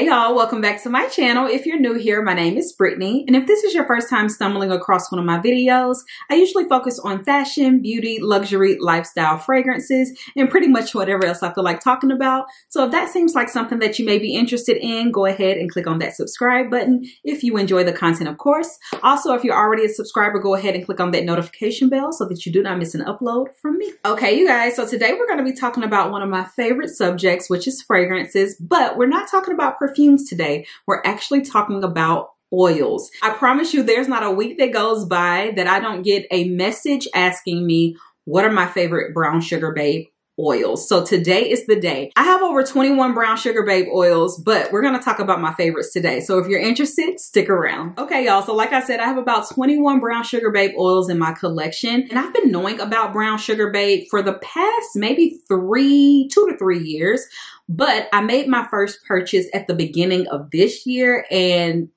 Hey y'all, welcome back to my channel. If you're new here, my name is Brittany, and if this is your first time stumbling across one of my videos, I usually focus on fashion, beauty, luxury, lifestyle, fragrances, and pretty much whatever else I feel like talking about. So if that seems like something that you may be interested in, go ahead and click on that subscribe button if you enjoy the content, of course. Also, if you're already a subscriber, go ahead and click on that notification bell so that you do not miss an upload from me. Okay, you guys, so today we're going to be talking about one of my favorite subjects, which is fragrances, but we're not talking about perfumes today. We're actually talking about oils. I promise you there's not a week that goes by that I don't get a message asking me what are my favorite brown sugar babe oils. So today is the day. I have over 21 brown sugar babe oils, but we're going to talk about my favorites today. So if you're interested, stick around. Okay, y'all. So like I said, I have about 21 brown sugar babe oils in my collection and I've been knowing about brown sugar babe for the past maybe three, two to three years. But I made my first purchase at the beginning of this year and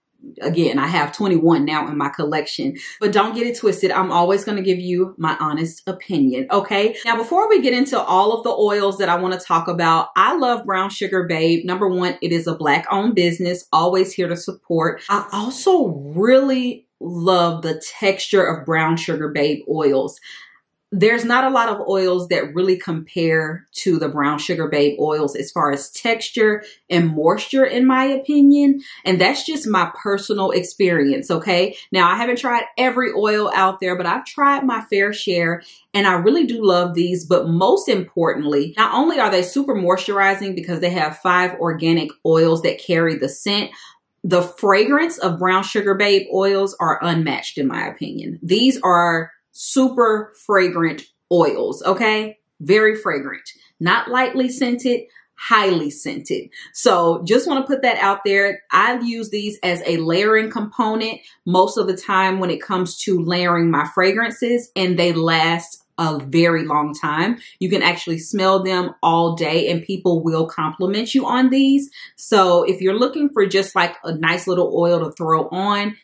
again, I have 21 now in my collection, but don't get it twisted. I'm always going to give you my honest opinion. Okay. Now, before we get into all of the oils that I want to talk about, I love Brown Sugar Babe. Number one, it is a black owned business, always here to support. I also really love the texture of Brown Sugar Babe oils there's not a lot of oils that really compare to the brown sugar babe oils as far as texture and moisture in my opinion. And that's just my personal experience okay? Now i haven't tried every oil out there but i've tried my fair share and i really do love these. But most importantly not only are they super moisturizing because they have five organic oils that carry the scent the fragrance of brown sugar babe oils are unmatched in my opinion. These are super fragrant oils, okay? Very fragrant, not lightly scented, highly scented. So just want to put that out there. I use these as a layering component most of the time when it comes to layering my fragrances and they last a very long time. You can actually smell them all day and people will compliment you on these. So if you're looking for just like a nice little oil to throw on,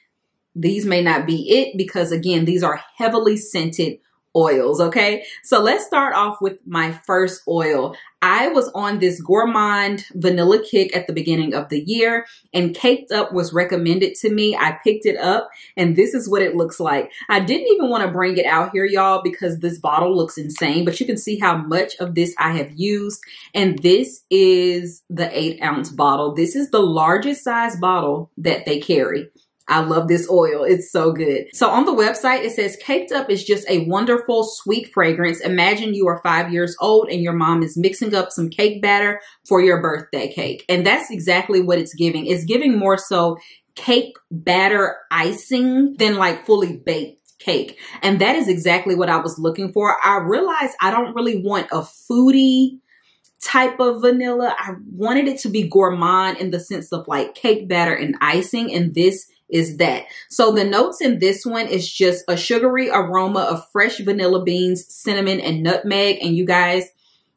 these may not be it because again, these are heavily scented oils. Okay. So let's start off with my first oil. I was on this gourmand vanilla kick at the beginning of the year and caked up was recommended to me. I picked it up and this is what it looks like. I didn't even want to bring it out here, y'all, because this bottle looks insane, but you can see how much of this I have used. And this is the eight ounce bottle. This is the largest size bottle that they carry. I love this oil. It's so good. So on the website, it says Caked Up is just a wonderful, sweet fragrance. Imagine you are five years old and your mom is mixing up some cake batter for your birthday cake. And that's exactly what it's giving. It's giving more so cake batter icing than like fully baked cake. And that is exactly what I was looking for. I realized I don't really want a foodie type of vanilla. I wanted it to be gourmand in the sense of like cake batter and icing. And this is that. So the notes in this one is just a sugary aroma of fresh vanilla beans, cinnamon, and nutmeg. And you guys,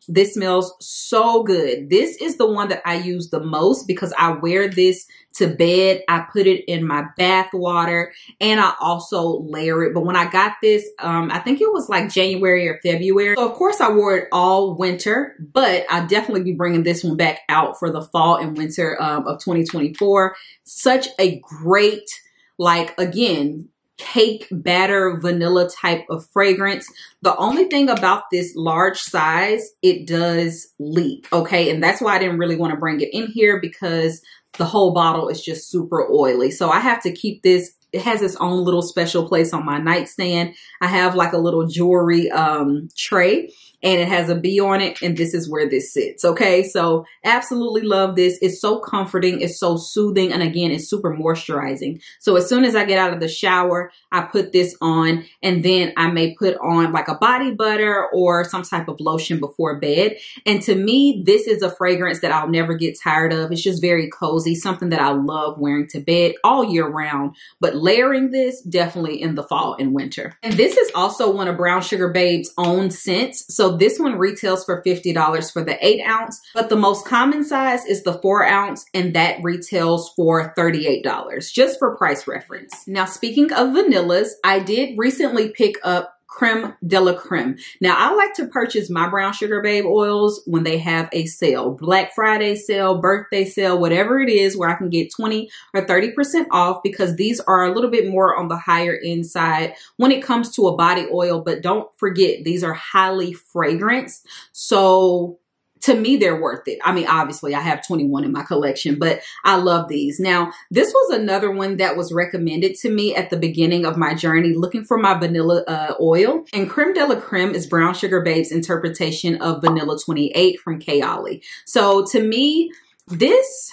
this smells so good. This is the one that I use the most because I wear this to bed. I put it in my bath water and I also layer it. But when I got this, um, I think it was like January or February. So of course I wore it all winter, but I'll definitely be bringing this one back out for the fall and winter um, of 2024. Such a great, like again, cake batter vanilla type of fragrance. The only thing about this large size, it does leak. Okay. And that's why I didn't really want to bring it in here because the whole bottle is just super oily. So I have to keep this it has its own little special place on my nightstand. I have like a little jewelry um, tray and it has a B on it and this is where this sits okay? So absolutely love this. It's so comforting. It's so soothing. And again it's super moisturizing. So as soon as i get out of the shower i put this on and then i may put on like a body butter or some type of lotion before bed. And to me this is a fragrance that i'll never get tired of. It's just very cozy something that i love wearing to bed all year round. But layering this definitely in the fall and winter. And this is also one of brown sugar babe's own scents. So this one retails for $50 for the 8 ounce, but the most common size is the 4 ounce, and that retails for $38, just for price reference. Now, speaking of vanillas, I did recently pick up creme de la creme. Now, I like to purchase my brown sugar babe oils when they have a sale, Black Friday sale, birthday sale, whatever it is, where I can get 20 or 30% off because these are a little bit more on the higher end side when it comes to a body oil. But don't forget, these are highly fragranced. So to me, they're worth it. I mean, obviously, I have 21 in my collection, but I love these. Now, this was another one that was recommended to me at the beginning of my journey looking for my vanilla uh, oil. And Creme de la Creme is Brown Sugar Babe's interpretation of Vanilla 28 from Kayali. So to me, this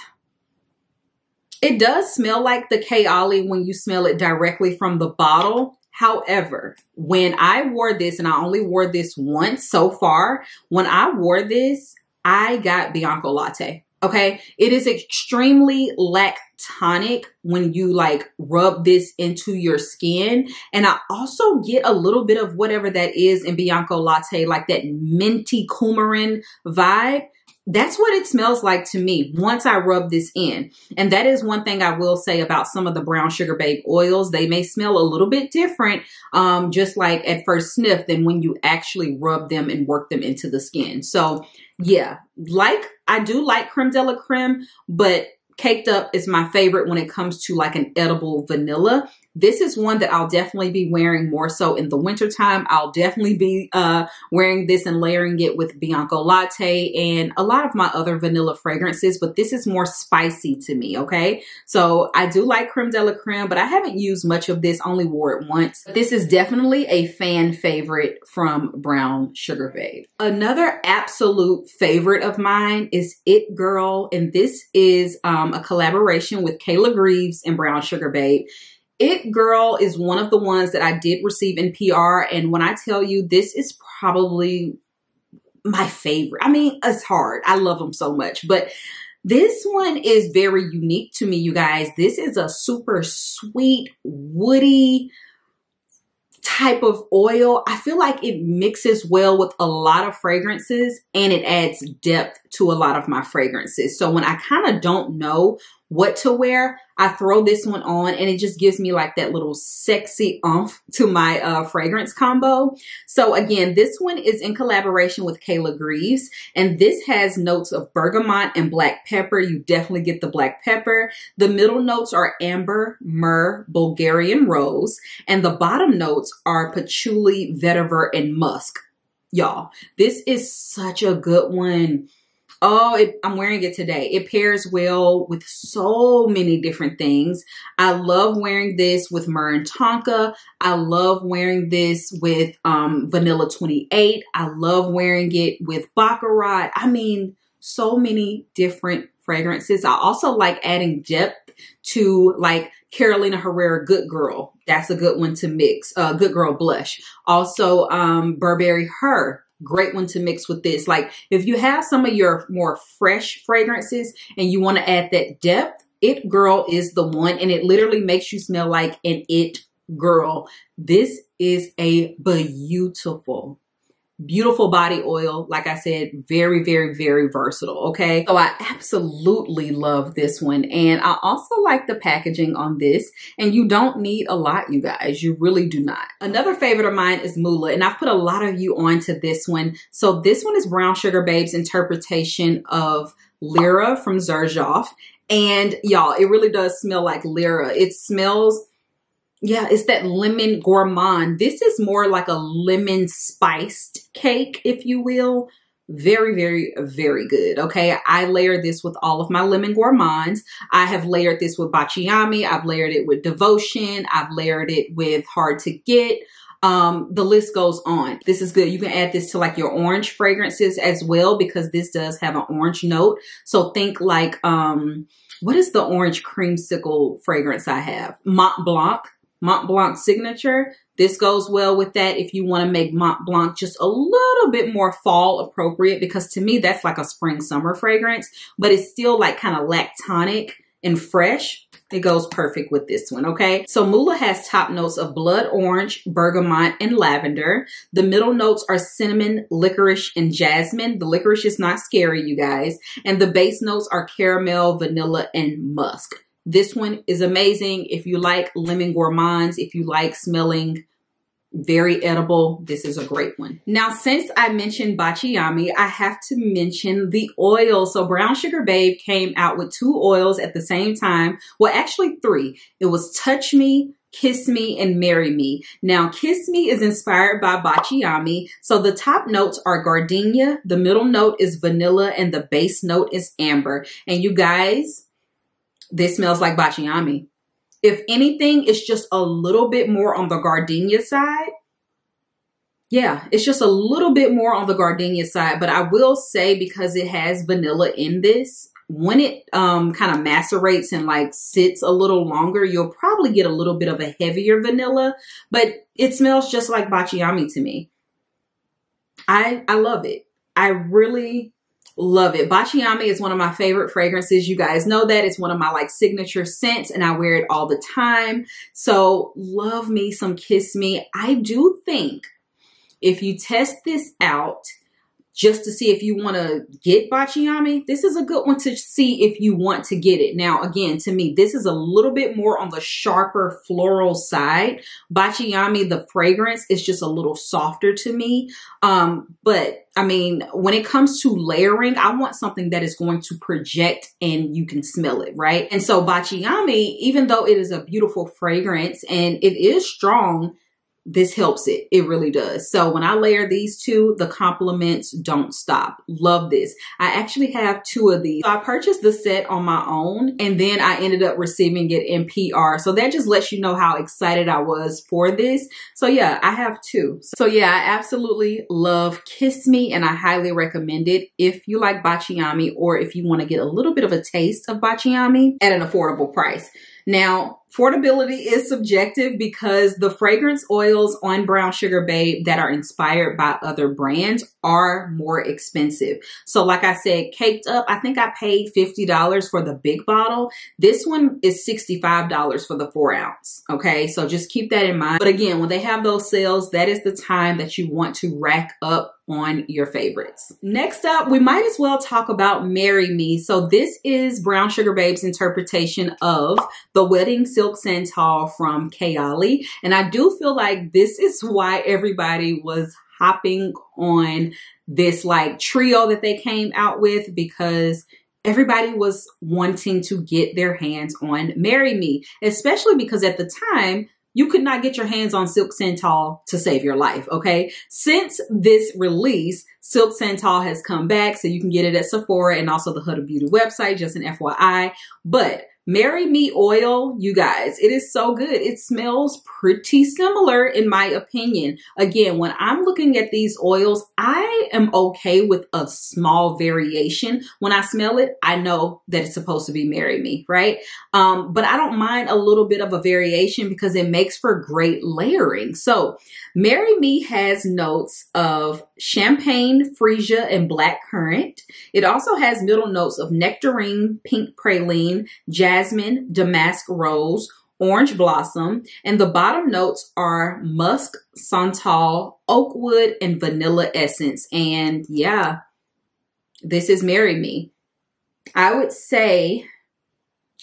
it does smell like the Kayali when you smell it directly from the bottle. However, when I wore this, and I only wore this once so far, when I wore this, I got Bianco Latte. Okay. It is extremely lactonic when you like rub this into your skin. And I also get a little bit of whatever that is in Bianco Latte, like that minty coumarin vibe. That's what it smells like to me once I rub this in. And that is one thing I will say about some of the brown sugar babe oils. They may smell a little bit different, um, just like at first sniff than when you actually rub them and work them into the skin. So yeah, like I do like creme de la creme, but caked up is my favorite when it comes to like an edible vanilla. This is one that I'll definitely be wearing more so in the wintertime. I'll definitely be uh, wearing this and layering it with Bianco Latte and a lot of my other vanilla fragrances, but this is more spicy to me, okay? So I do like Creme de la Creme, but I haven't used much of this, only wore it once. This is definitely a fan favorite from Brown Sugar Babe. Another absolute favorite of mine is It Girl, and this is um, a collaboration with Kayla Greaves and Brown Sugar Babe. It Girl is one of the ones that I did receive in PR. And when I tell you, this is probably my favorite. I mean, it's hard. I love them so much. But this one is very unique to me, you guys. This is a super sweet, woody, type of oil, I feel like it mixes well with a lot of fragrances and it adds depth to a lot of my fragrances. So when I kind of don't know what to wear, I throw this one on and it just gives me like that little sexy umph to my uh, fragrance combo. So again, this one is in collaboration with Kayla Greaves and this has notes of bergamot and black pepper. You definitely get the black pepper. The middle notes are amber, myrrh, Bulgarian rose, and the bottom notes are patchouli, vetiver, and musk. Y'all, this is such a good one. Oh, it, I'm wearing it today. It pairs well with so many different things. I love wearing this with Myrrh Tonka. I love wearing this with um, Vanilla 28. I love wearing it with Baccarat. I mean, so many different fragrances. I also like adding depth to like Carolina Herrera Good Girl. That's a good one to mix. Uh, Good Girl Blush. Also, um, Burberry Her great one to mix with this. Like if you have some of your more fresh fragrances and you want to add that depth, It Girl is the one and it literally makes you smell like an It Girl. This is a beautiful beautiful body oil. Like I said, very, very, very versatile. Okay. So I absolutely love this one. And I also like the packaging on this. And you don't need a lot, you guys. You really do not. Another favorite of mine is Mula. And I've put a lot of you onto this one. So this one is Brown Sugar Babe's interpretation of Lira from Xerjoff. And y'all, it really does smell like Lira. It smells yeah, it's that lemon gourmand. This is more like a lemon spiced cake, if you will. Very, very, very good. Okay. I layered this with all of my lemon gourmands. I have layered this with Baciami. I've layered it with Devotion. I've layered it with Hard to Get. Um, the list goes on. This is good. You can add this to like your orange fragrances as well because this does have an orange note. So think like, um, what is the orange creamsicle fragrance I have? Mont Blanc. Mont Blanc signature. This goes well with that if you want to make Mont Blanc just a little bit more fall appropriate because to me that's like a spring summer fragrance, but it's still like kind of lactonic and fresh. It goes perfect with this one, okay? So Mula has top notes of blood orange, bergamot, and lavender. The middle notes are cinnamon, licorice, and jasmine. The licorice is not scary, you guys. And the base notes are caramel, vanilla, and musk. This one is amazing. If you like lemon gourmands, if you like smelling very edible. This is a great one. Now, since I mentioned Baciami, I have to mention the oil. So Brown Sugar Babe came out with two oils at the same time. Well, actually three. It was Touch Me, Kiss Me, and Marry Me. Now, Kiss Me is inspired by Baciami. So the top notes are gardenia, the middle note is vanilla, and the base note is amber. And you guys, this smells like Baciami. If anything, it's just a little bit more on the gardenia side. Yeah, it's just a little bit more on the gardenia side, but I will say because it has vanilla in this, when it um, kind of macerates and like sits a little longer, you'll probably get a little bit of a heavier vanilla, but it smells just like Baciami to me. I I love it. I really Love it. Baciami is one of my favorite fragrances. You guys know that. It's one of my like signature scents and I wear it all the time. So love me some Kiss Me. I do think if you test this out, just to see if you want to get Baciami, this is a good one to see if you want to get it. Now, again, to me, this is a little bit more on the sharper floral side. Baciami, the fragrance is just a little softer to me. Um, but I mean, when it comes to layering, I want something that is going to project and you can smell it, right? And so Baciami, even though it is a beautiful fragrance and it is strong, this helps it. It really does. So when I layer these two, the compliments don't stop. Love this. I actually have two of these. So I purchased the set on my own and then I ended up receiving it in PR. So that just lets you know how excited I was for this. So yeah, I have two. So yeah, I absolutely love Kiss Me and I highly recommend it if you like Baciami or if you want to get a little bit of a taste of Baciami at an affordable price. Now, affordability is subjective because the fragrance oils on Brown Sugar Babe that are inspired by other brands are more expensive. So like I said, caked up, I think I paid $50 for the big bottle. This one is $65 for the four ounce. Okay. So just keep that in mind. But again, when they have those sales, that is the time that you want to rack up on your favorites. Next up, we might as well talk about Marry Me. So this is Brown Sugar Babe's interpretation of the Wedding Silk Santal from Kayali. And I do feel like this is why everybody was hopping on this like trio that they came out with because everybody was wanting to get their hands on Marry Me, especially because at the time, you could not get your hands on Silk Santal to save your life, okay? Since this release, Silk Santal has come back, so you can get it at Sephora and also the Huda Beauty website, just an FYI. But Marry Me oil, you guys, it is so good. It smells pretty similar in my opinion. Again, when I'm looking at these oils, I am okay with a small variation. When I smell it, I know that it's supposed to be Marry Me, right? Um, but I don't mind a little bit of a variation because it makes for great layering. So Marry Me has notes of champagne, freesia, and black currant. It also has middle notes of nectarine, pink praline, jasmine, damask rose, orange blossom, and the bottom notes are musk, santal, oak wood, and vanilla essence. And yeah, this is Marry Me. I would say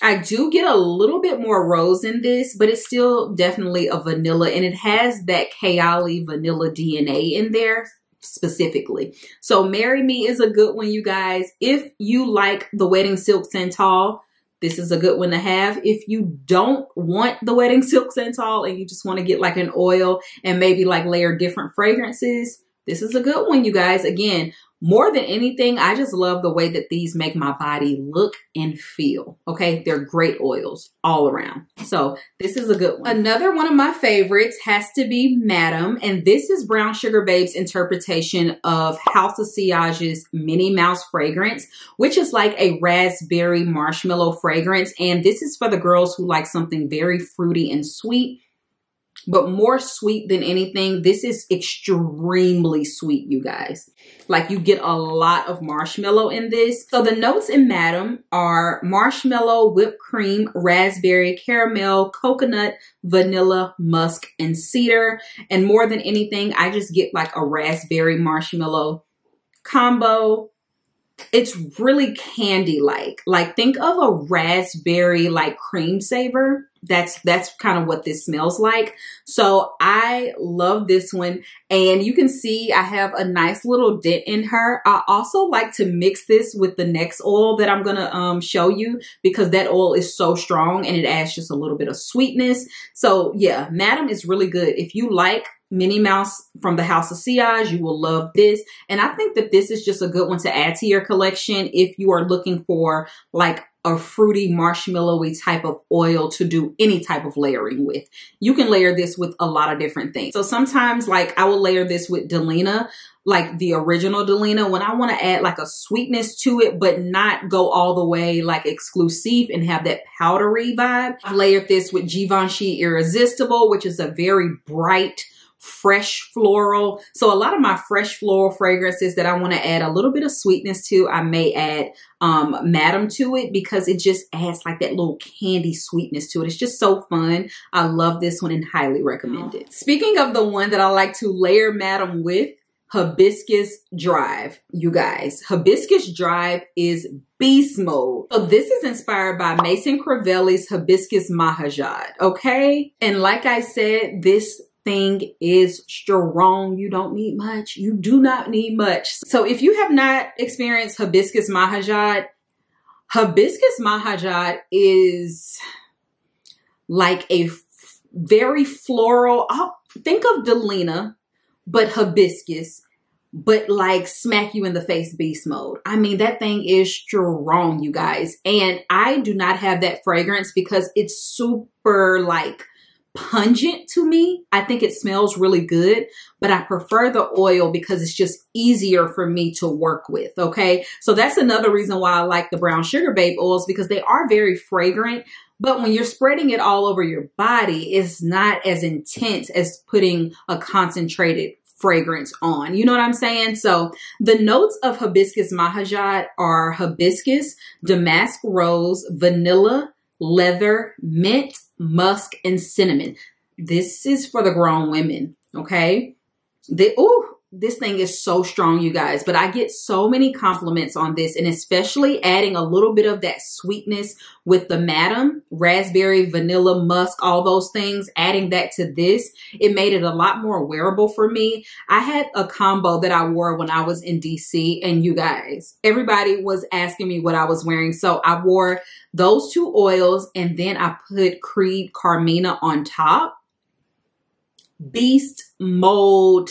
I do get a little bit more rose in this, but it's still definitely a vanilla and it has that Kayali vanilla DNA in there specifically. So Marry Me is a good one, you guys. If you like the Wedding Silk Santal, this is a good one to have. If you don't want the wedding silk santal and you just want to get like an oil and maybe like layer different fragrances, this is a good one, you guys. Again, more than anything, I just love the way that these make my body look and feel. Okay, they're great oils all around. So this is a good one. Another one of my favorites has to be Madam, and this is Brown Sugar Babe's interpretation of House of Sillage's Minnie Mouse fragrance, which is like a raspberry marshmallow fragrance. And this is for the girls who like something very fruity and sweet but more sweet than anything. This is extremely sweet, you guys. Like you get a lot of marshmallow in this. So the notes in Madam are marshmallow, whipped cream, raspberry, caramel, coconut, vanilla, musk, and cedar. And more than anything, I just get like a raspberry marshmallow combo it's really candy like like think of a raspberry like cream saver that's that's kind of what this smells like. So I love this one. And you can see I have a nice little dent in her. I also like to mix this with the next oil that I'm going to um, show you because that oil is so strong and it adds just a little bit of sweetness. So yeah, Madam is really good. If you like Minnie Mouse from the House of Sillage. You will love this. And I think that this is just a good one to add to your collection if you are looking for like a fruity marshmallowy type of oil to do any type of layering with. You can layer this with a lot of different things. So sometimes like I will layer this with Delina, like the original Delina when I want to add like a sweetness to it, but not go all the way like exclusive and have that powdery vibe. I layered this with Givenchy Irresistible, which is a very bright, fresh floral. So a lot of my fresh floral fragrances that I want to add a little bit of sweetness to, I may add um, Madam to it because it just adds like that little candy sweetness to it. It's just so fun. I love this one and highly recommend it. Speaking of the one that I like to layer Madam with, Hibiscus Drive, you guys. Hibiscus Drive is beast mode. So this is inspired by Maison Crivelli's Hibiscus Mahajad, okay? And like I said, this thing is strong. You don't need much. You do not need much. So if you have not experienced Hibiscus Mahajad, Hibiscus Mahajad is like a very floral. I'll think of Delina, but hibiscus, but like smack you in the face beast mode. I mean, that thing is strong, you guys. And I do not have that fragrance because it's super like pungent to me. I think it smells really good, but I prefer the oil because it's just easier for me to work with. Okay. So that's another reason why I like the brown sugar babe oils because they are very fragrant. But when you're spreading it all over your body, it's not as intense as putting a concentrated fragrance on. You know what I'm saying? So the notes of hibiscus mahajad are hibiscus, damask rose, vanilla, leather, mint, musk, and cinnamon. This is for the grown women, okay? The, oh, this thing is so strong, you guys, but I get so many compliments on this and especially adding a little bit of that sweetness with the Madam, raspberry, vanilla, musk, all those things, adding that to this, it made it a lot more wearable for me. I had a combo that I wore when I was in DC and you guys, everybody was asking me what I was wearing. So I wore those two oils and then I put Creed Carmina on top. Beast mode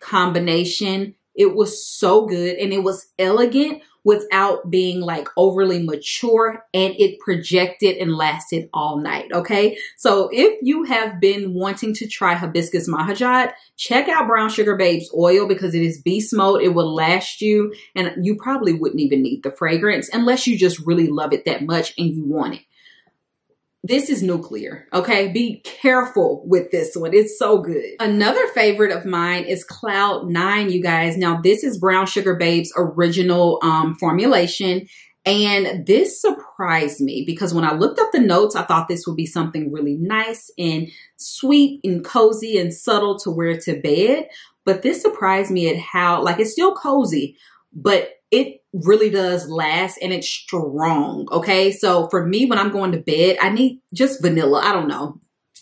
combination. It was so good and it was elegant without being like overly mature and it projected and lasted all night. Okay. So if you have been wanting to try hibiscus mahajad, check out brown sugar babes oil because it is beast mode. It will last you and you probably wouldn't even need the fragrance unless you just really love it that much and you want it this is nuclear, okay? Be careful with this one. It's so good. Another favorite of mine is Cloud Nine, you guys. Now, this is Brown Sugar Babe's original um, formulation. And this surprised me because when I looked up the notes, I thought this would be something really nice and sweet and cozy and subtle to wear to bed. But this surprised me at how, like, it's still cozy, but it really does last and it's strong. Okay. So for me, when I'm going to bed, I need just vanilla. I don't know.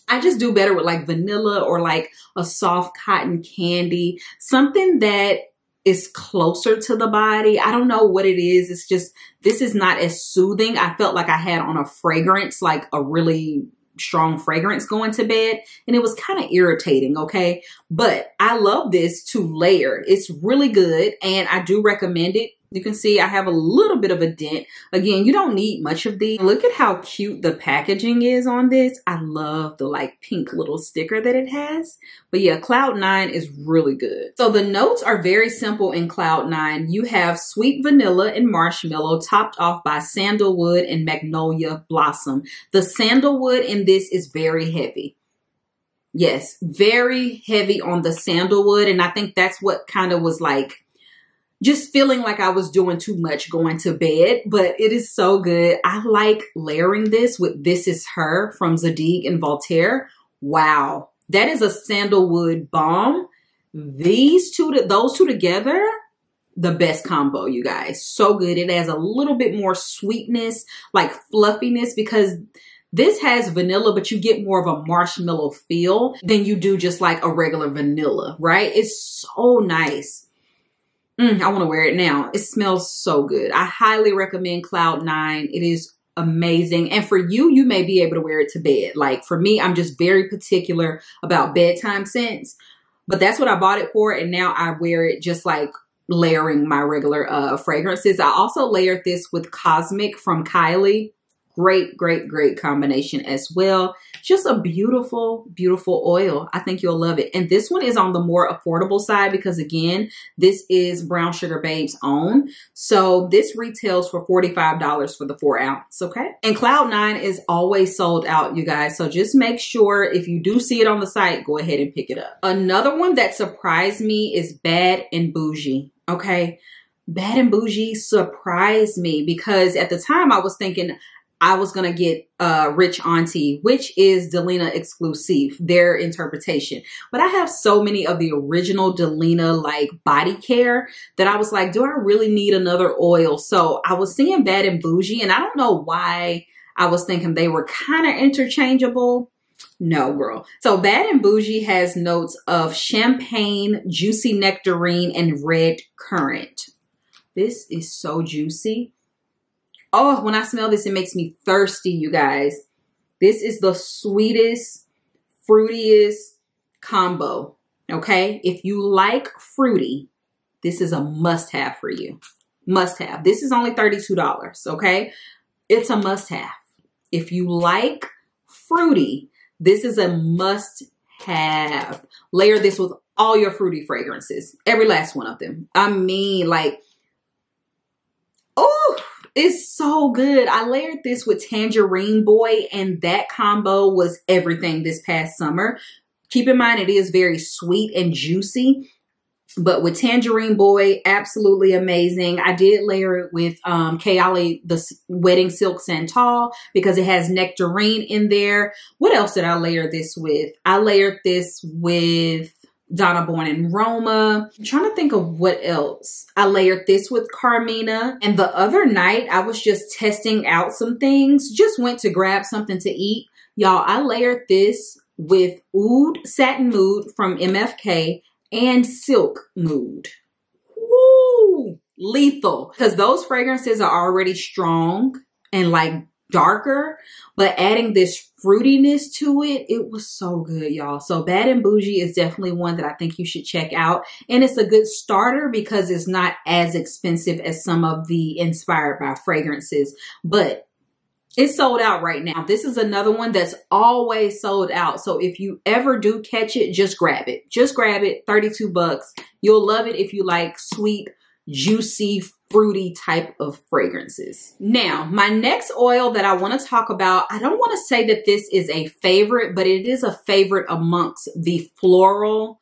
I just do better with like vanilla or like a soft cotton candy, something that is closer to the body. I don't know what it is. It's just, this is not as soothing. I felt like I had on a fragrance, like a really strong fragrance going to bed and it was kind of irritating okay but i love this to layer it's really good and i do recommend it you can see I have a little bit of a dent. Again, you don't need much of these. Look at how cute the packaging is on this. I love the like pink little sticker that it has. But yeah, Cloud Nine is really good. So the notes are very simple in Cloud Nine. You have sweet vanilla and marshmallow topped off by sandalwood and magnolia blossom. The sandalwood in this is very heavy. Yes, very heavy on the sandalwood. And I think that's what kind of was like just feeling like I was doing too much going to bed, but it is so good. I like layering this with This Is Her from Zadig and Voltaire. Wow. That is a sandalwood balm. These two, those two together, the best combo, you guys. So good. It has a little bit more sweetness, like fluffiness, because This has vanilla, but you get more of a marshmallow feel than you do just like a regular vanilla, right? It's so nice. Mm, I want to wear it now. It smells so good. I highly recommend Cloud Nine. It is amazing. And for you, you may be able to wear it to bed. Like for me, I'm just very particular about bedtime scents. But that's what I bought it for. And now I wear it just like layering my regular uh, fragrances. I also layered this with Cosmic from Kayali. Great, great, great combination as well. Just a beautiful, beautiful oil. I think you'll love it. And this one is on the more affordable side because again, this is Brown Sugar Babe's own. So this retails for $45 for the four ounce, okay? And Cloud Nine is always sold out, you guys. So just make sure if you do see it on the site, go ahead and pick it up. Another one that surprised me is Bad and Bougie, okay? Bad and Bougie surprised me because at the time I was thinking, I was gonna get uh Rich Auntie, which is Delina exclusive, their interpretation. But I have so many of the original Delina like body care that I was like, do I really need another oil? So I was seeing Bad and Bougie, and I don't know why I was thinking they were kind of interchangeable. No, girl. So Bad and Bougie has notes of champagne, juicy nectarine, and red currant. This is so juicy. Oh, when I smell this, it makes me thirsty, you guys. This is the sweetest, fruitiest combo. Okay. If you like fruity, this is a must have for you. Must have. This is only $32. Okay. It's a must have. If you like fruity, this is a must have. Layer this with all your fruity fragrances, every last one of them. I mean, like, oh, it's so good. I layered this with Tangerine Boy, and that combo was everything this past summer. Keep in mind, it is very sweet and juicy. But with Tangerine Boy, absolutely amazing. I did layer it with um, Kayali, the Wedding Silk Santal, because it has nectarine in there. What else did I layer this with? I layered this with Donna Born in Roma. I'm trying to think of what else. I layered this with Carmina. And the other night, I was just testing out some things. Just went to grab something to eat. Y'all, I layered this with Oud Satin Mood from MFK and Silk Mood. Woo! Lethal. Because those fragrances are already strong and like darker, but adding this fruitiness to it, it was so good, y'all. So Bad and Bougie is definitely one that I think you should check out. And it's a good starter because it's not as expensive as some of the inspired by fragrances, but it's sold out right now. This is another one that's always sold out. So if you ever do catch it, just grab it. Just grab it. 32 bucks. You'll love it if you like sweet, juicy, fruity type of fragrances. Now, my next oil that I want to talk about, I don't want to say that this is a favorite, but it is a favorite amongst the floral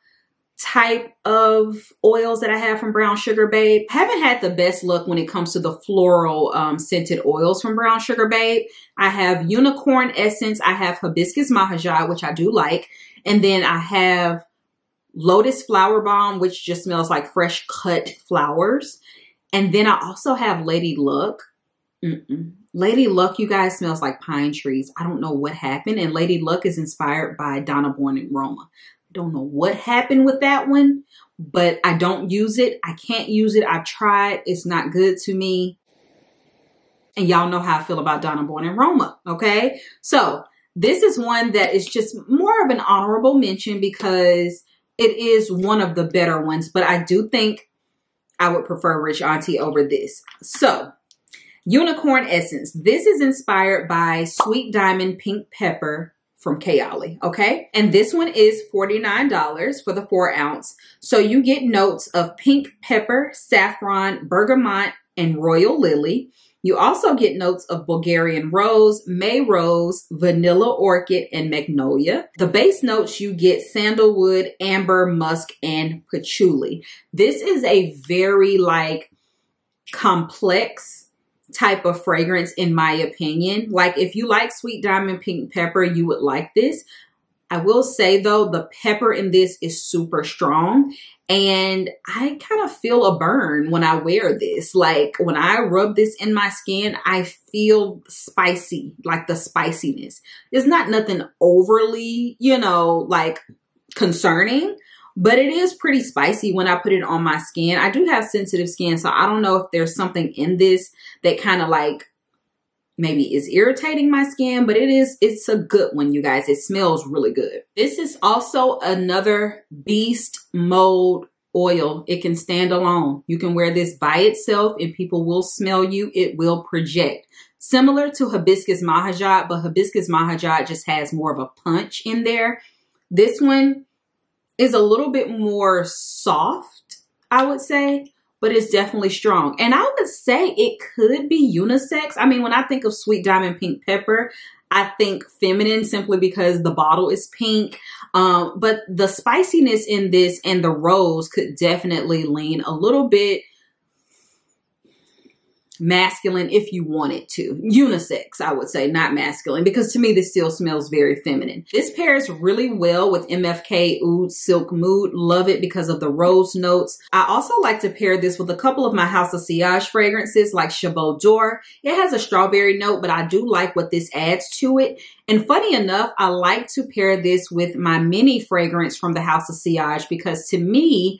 type of oils that I have from Brown Sugar Babe. Haven't had the best luck when it comes to the floral um, scented oils from Brown Sugar Babe. I have Unicorn Essence. I have Hibiscus Mahajad, which I do like. And then I have Lotus Flower Bomb, which just smells like fresh cut flowers. And then I also have Lady Luck. Mm-mm. Lady Luck, you guys, smells like pine trees. I don't know what happened. And Lady Luck is inspired by Donna Born in Roma. I don't know what happened with that one, but I don't use it. I can't use it. I've tried. It's not good to me. And y'all know how I feel about Donna Born in Roma. Okay. So this is one that is just more of an honorable mention because it is one of the better ones, but I do think I would prefer Rich Auntie over this. So, Unicorn Essence. This is inspired by Sweet Diamond Pink Pepper from Kayali, okay? And this one is $49 for the four ounce. So you get notes of pink pepper, saffron, bergamot, and royal lily. You also get notes of Bulgarian rose, May rose, vanilla orchid, and magnolia. The base notes you get sandalwood, amber, musk, and patchouli. This is a very like complex type of fragrance in my opinion. Like if you like sweet diamond pink pepper, you would like this. I will say though, the pepper in this is super strong and I kind of feel a burn when I wear this. Like when I rub this in my skin, I feel spicy, like the spiciness. It's not nothing overly, you know, like concerning, but it is pretty spicy when I put it on my skin. I do have sensitive skin, so I don't know if there's something in this that kind of like maybe is irritating my skin, but it is, it's a good one, you guys. It smells really good. This is also another beast Mold oil. It can stand alone. You can wear this by itself and people will smell you. It will project. Similar to hibiscus mahajad, but hibiscus mahajad just has more of a punch in there. This one is a little bit more soft, I would say but it's definitely strong. And I would say it could be unisex. I mean, when I think of Sweet Diamond Pink Pepper, I think feminine simply because the bottle is pink. Um, but the spiciness in this and the rose could definitely lean a little bit masculine if you wanted to. Unisex, I would say, not masculine, because to me this still smells very feminine. This pairs really well with MFK Oud Silk Mood. Love it because of the rose notes. I also like to pair this with a couple of my House of Sillage fragrances like Chevaux d'Or. It has a strawberry note, but I do like what this adds to it. And funny enough, I like to pair this with my Minnie fragrance from the House of Sillage because to me,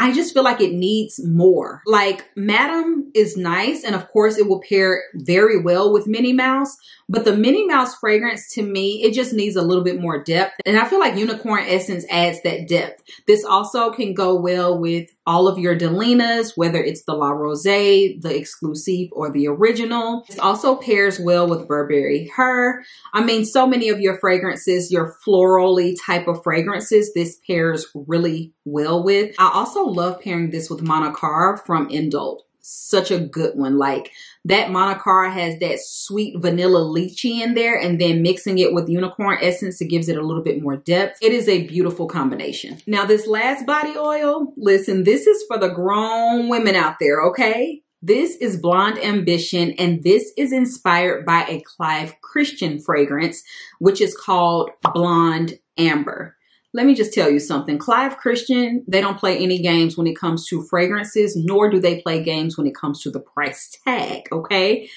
I just feel like it needs more. Like Madam is nice and of course it will pair very well with Minnie Mouse, but the Minnie Mouse fragrance to me, it just needs a little bit more depth. And I feel like Unicorn Essence adds that depth. This also can go well with all of your Delinas, whether it's the La Rose, the exclusive, or the original. This also pairs well with Burberry Her. I mean, so many of your fragrances, your florally type of fragrances, this pairs really well with. I also love pairing this with Manakara from Indult such a good one. Like that Manakara has that sweet vanilla lychee in there and then mixing it with unicorn essence, it gives it a little bit more depth. It is a beautiful combination. Now this last body oil, listen, this is for the grown women out there, okay? This is Blonde Ambition, and this is inspired by a Clive Christian fragrance, which is called Blonde Amber let me just tell you something. Clive Christian, they don't play any games when it comes to fragrances, nor do they play games when it comes to the price tag, okay?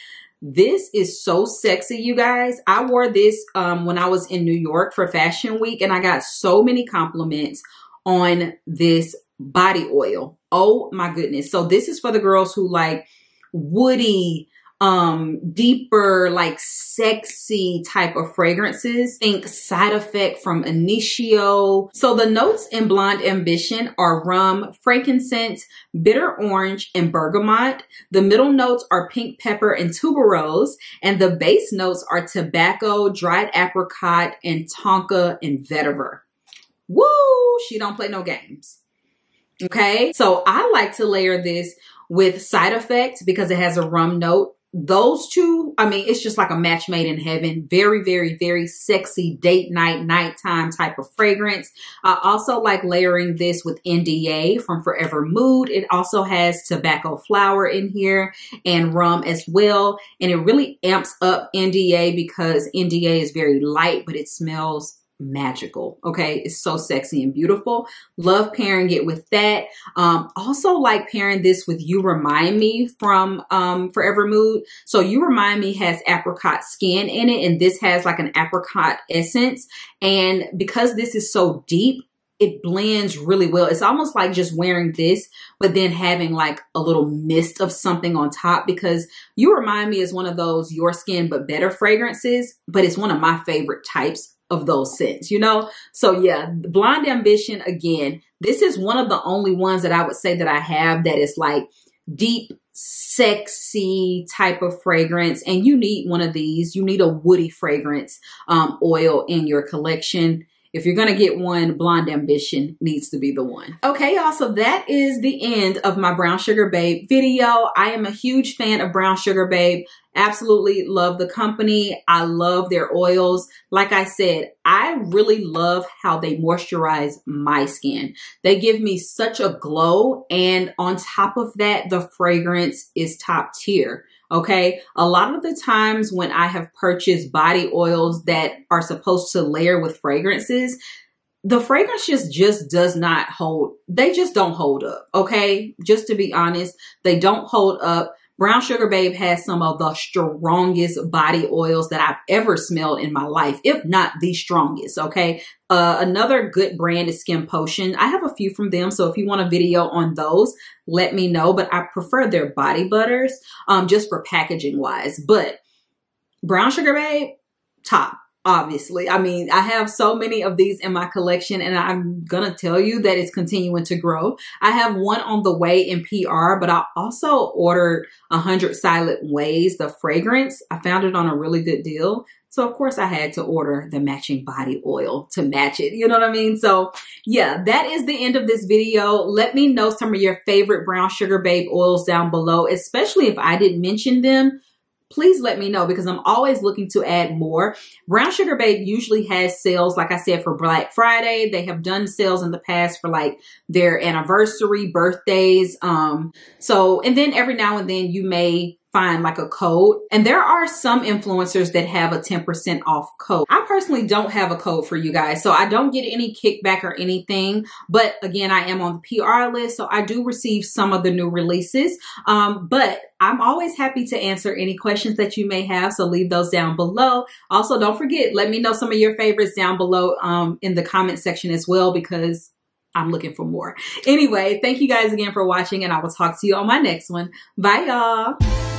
This is so sexy, you guys. I wore this um, when I was in New York for Fashion Week, and I got so many compliments on this body oil. Oh my goodness. So this is for the girls who like woody, um deeper like sexy type of fragrances. Think side effect from initio. So the notes in blonde ambition are rum frankincense bitter orange and bergamot. The middle notes are pink pepper and tuberose and the base notes are tobacco dried apricot and tonka and vetiver. Woo! She don't play no games. Okay? So i like to layer this with side effect because it has a rum note those two, I mean, it's just like a match made in heaven. Very, very, very sexy date night, nighttime type of fragrance. I also like layering this with NDA from Forever Mood. It also has tobacco flower in here and rum as well. And it really amps up NDA because NDA is very light, but it smells magical. Okay. It's so sexy and beautiful. Love pairing it with that. Um, also like pairing this with You Remind Me from, um, Forever Mood. So You Remind Me has apricot skin in it and this has like an apricot essence. And because this is so deep, it blends really well. It's almost like just wearing this, but then having like a little mist of something on top because you remind me is one of those your skin but better fragrances, but it's one of my favorite types of those scents, you know? So yeah, Blonde Ambition, again, this is one of the only ones that I would say that I have that is like deep, sexy type of fragrance. And you need one of these. You need a woody fragrance um, oil in your collection. If you're to get one, Blonde Ambition needs to be the one. Okay, y'all, so that is the end of my Brown Sugar Babe video. I am a huge fan of Brown Sugar Babe Absolutely love the company. I love their oils. Like I said, I really love how they moisturize my skin. They give me such a glow. And on top of that, the fragrance is top tier. Okay. A lot of the times when I have purchased body oils that are supposed to layer with fragrances, the fragrance just just does not hold they just don't hold up okay just to be honest they don't hold up brown sugar babe has some of the strongest body oils that i've ever smelled in my life if not the strongest okay? Uh, another good brand is skin potion. I have a few from them so if you want a video on those let me know but i prefer their body butters um just for packaging wise but brown sugar babe top obviously. I mean, I have so many of these in my collection and I'm to tell you that it's continuing to grow. I have one on the way in PR, but I also ordered 100 Silent Ways, the fragrance. I found it on a really good deal. So of course I had to order the matching body oil to match it. You know what I mean? So yeah, that is the end of this video. Let me know some of your favorite brown sugar babe oils down below, especially if I didn't mention them please let me know because I'm always looking to add more. Brown Sugar Babe usually has sales, like I said, for Black Friday. They have done sales in the past for like their anniversary, birthdays. Um, so, and then every now and then you may find like a code. And there are some influencers that have a 10% off code. I personally don't have a code for you guys, so I don't get any kickback or anything. But again, I am on the PR list, so I do receive some of the new releases. Um, but I'm always happy to answer any questions that you may have, so leave those down below. Also, don't forget, let me know some of your favorites down below um, in the comment section as well, because I'm looking for more. Anyway, thank you guys again for watching and I will talk to you on my next one. Bye y'all.